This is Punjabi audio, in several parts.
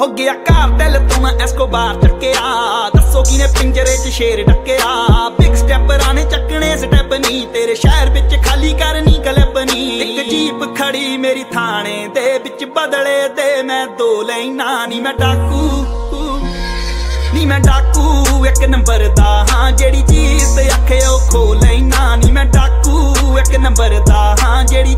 ਹੋ ਗਿਆ ਘਰ ਦਿਲ, ਤੋਂ ਐਸਕੋਬਾਰ ਚੱਕਿਆ ਦੱਸੋ ਕਿਨੇ ਪਿੰਜਰੇ 'ਚ ਸ਼ੇਰ ਡੱਕਿਆ? ਬਿਗ ਸਟੈਪਰਾਂ ਨੇ ਚੱਕਣੇ ਸਟੈਪ ਨਹੀਂ ਤੇਰੇ ਸ਼ਹਿਰ ਵਿੱਚ ਖਾਲੀ ਕਰਨੀ ਕਲਪ ਇੱਕ ਜੀਪ ਖੜੀ ਮੇਰੀ ਥਾਣੇ ਦੇ ਵਿੱਚ ਬਦਲੇ ਤੇ ਮੈਂ ਦੋ ਲੈਣਾ ਨਹੀਂ ਮੈਂ ਡਾਕੂ ਨੀ ਮੈਂ ਡਾਕੂ, ਇੱਕ ਨੰਬਰ ਦਾ ਹਾਂ, ਜਿਹੜੀ ਚੀਜ਼ ਤੇ ਆਖੇ ਉਹ ਖੋ ਲੈਣਾ ਨੀ ਮੈਂ ਡਾਕੂ, ਇੱਕ ਨੰਬਰ ਦਾ ਹਾਂ, ਜਿਹੜੀ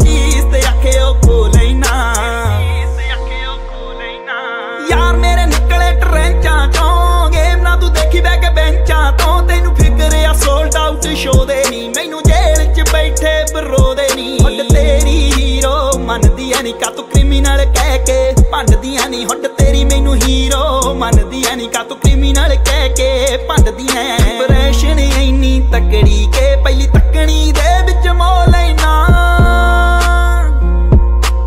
ਨਹੀਂ ਕਾ ਤੂੰ ਕ੍ਰਿਮੀਨਲ ਕਹਿ ਕੇ ਭੰਡਦੀਆਂ ਨਹੀਂ ਹੁੱਡ ਤੇਰੀ ਮੈਨੂੰ ਹੀਰੋ ਮੰਨਦੀ ਐ ਨਹੀਂ ਕਾ ਤੂੰ ਕ੍ਰਿਮੀਨਲ ਕਹਿ ਕੇ ਭੰਡਦੀਆਂ ਇੰਪ੍ਰੈਸ਼ਨ ਇੰਨੀ ਤਕੜੀ ਕੇ ਪਹਿਲੀ ਤੱਕਣੀ ਦੇ ਵਿੱਚ ਮੋ ਲੈਣਾ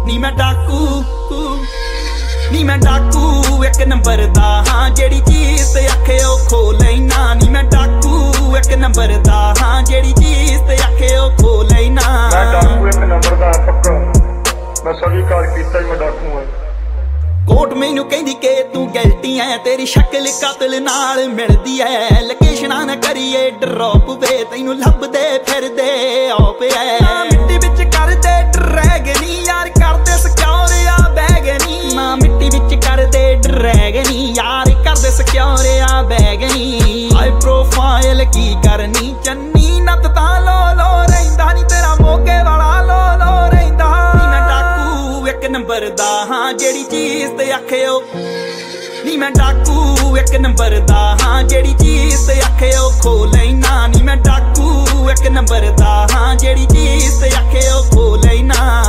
ਨੀ ਮੈਂ ਡਾਕੂ, ਨੀ ਮੈਂ ਡਾਕੂ, ਇੱਕ ਨੰਬਰ ਦਾ। ਹਾਂ, ਜਿਹੜੀ ਚੀਜ਼ ਤੇ ਆਖੇ ਉਹ ਖੋ ਲੈਣਾ ਨੀ ਮੈਂ ਡਾਕੂ, ਇੱਕ ਨੰਬਰ ਦਾ। ਹਾਂ, ਜਿਹੜੀ ਚੀਜ਼ ਤੇ ਆਖੇ ਉਹ ਖੋ ਸਵੀਕਾਰ ਕੀਤਾ ਹੀ ਮੈਂ ਡਾਕੂ ਹਾਂ ਕੋਟ ਮੈਨੂੰ ਕਹਿੰਦੀ ਕਿ ਤੂੰ ਗਲਤੀ ਐ ਤੇਰੀ ਸ਼ਕਲ ਕਾਤਲ ਨਾਲ ਮਿਲਦੀ ਐ। ਲੋਕੇਸ਼ਨਾਂ ਨਾ ਕਰੀਏ ਡਰੌਪ ਵੇ ਤੈਨੂੰ ਲੱਭਦੇ ਫਿਰਦੇ ਆਪ ਐ। ਮਿੱਟੀ ਵਿੱਚ ਕਰਦੇ ਡਰੈਗਨੀ ਯਾਰ ਕਰਦੇ ਸਿਕਿਉਰ ਆ ਬੈਗਨੀ ਨਾ। ਮਿੱਟੀ ਵਿੱਚ ਕਰਦੇ ਡਰੈਗਨੀ ਯਾਰ ਕਰਦੇ ਸਿਕਿਉਰ ਆ ਬੈਗਨੀ ਹਾਈ ਪ੍ਰੋਫਾਈਲ ਕੀ ਕਰਨੀ ਚੰਨੀ ਨੰਬਰ ਦਾ ਹਾਂ, ਜਿਹੜੀ ਚੀਜ਼ ਤੇ ਆਖਿਓ। ਨੀ ਮੈਂ ਡਾਕੂ, ਇੱਕ ਨੰਬਰ ਦਾ, ਹਾਂ, ਜਿਹੜੀ ਚੀਜ਼ ਤੇ ਆਖਿਓ। ਖੋ ਲੈਣਾ, ਨੀ ਮੈਂ ਡਾਕੂ, ਇੱਕ ਨੰਬਰ ਦਾ, ਹਾਂ, ਜਿਹੜੀ ਚੀਜ਼ ਤੇ ਆਖਿਓ, ਖੋ ਲੈਣਾ।